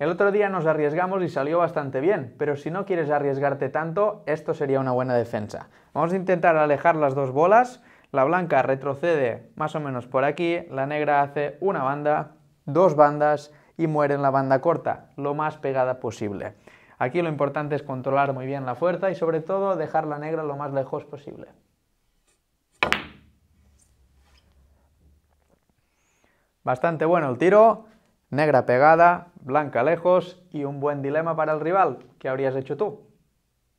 El otro día nos arriesgamos y salió bastante bien, pero si no quieres arriesgarte tanto, esto sería una buena defensa. Vamos a intentar alejar las dos bolas, la blanca retrocede más o menos por aquí, la negra hace una banda, dos bandas y muere en la banda corta, lo más pegada posible. Aquí lo importante es controlar muy bien la fuerza y sobre todo dejar la negra lo más lejos posible. Bastante bueno el tiro, negra pegada, blanca lejos y un buen dilema para el rival. ¿Qué habrías hecho tú?